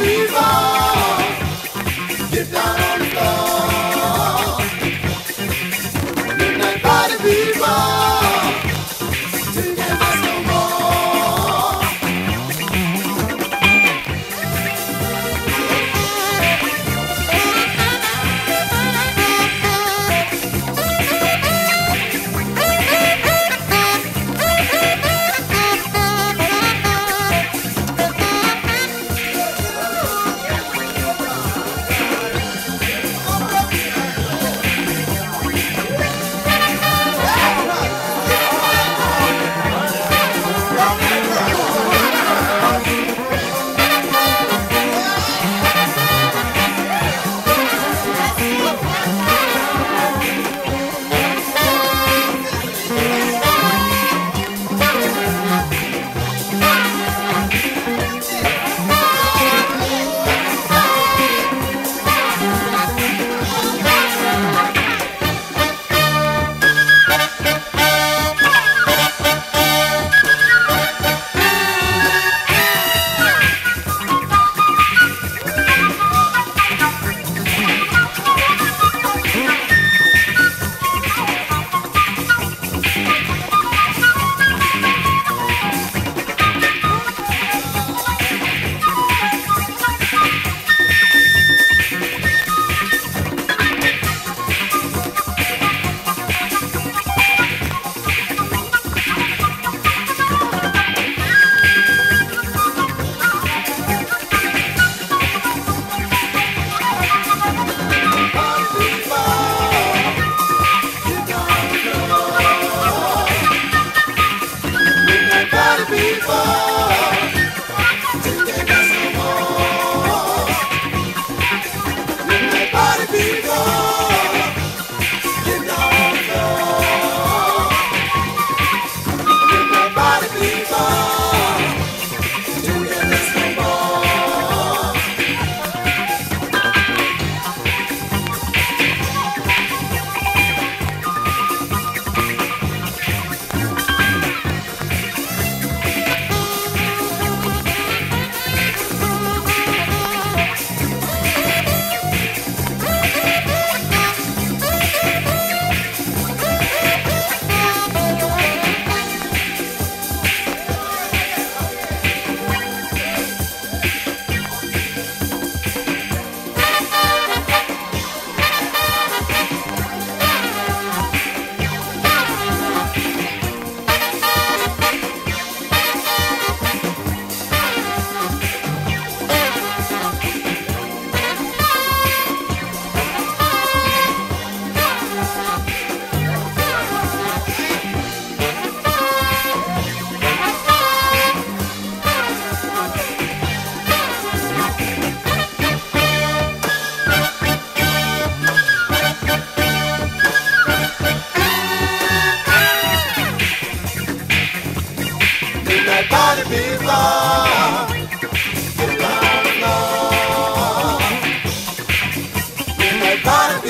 viva! gotta be love. Gotta be love. Gotta be